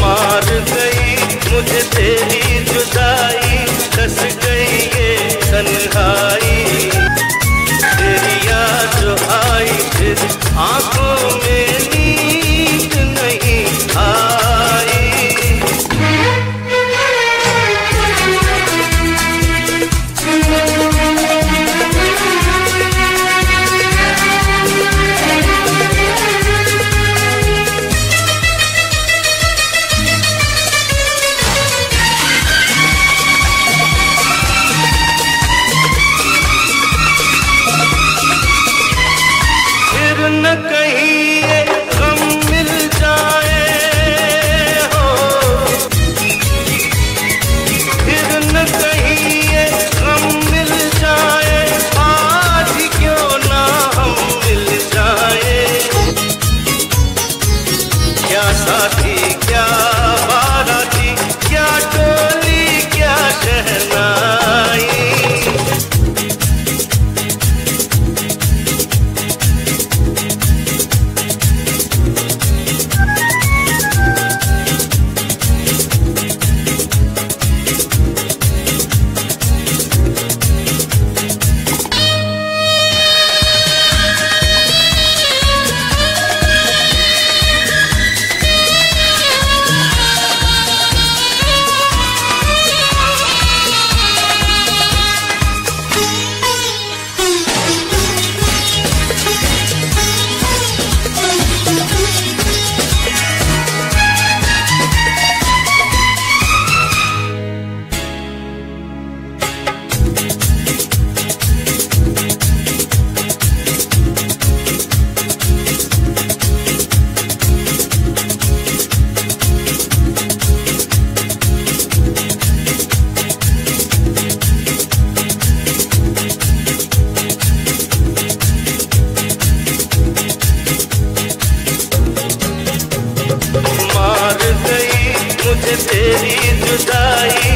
मार गई, मुझे तेरी जुदाई, कस गई ये तन्हाई। तेरी याद आई, फिर आँखों में नी जुदाई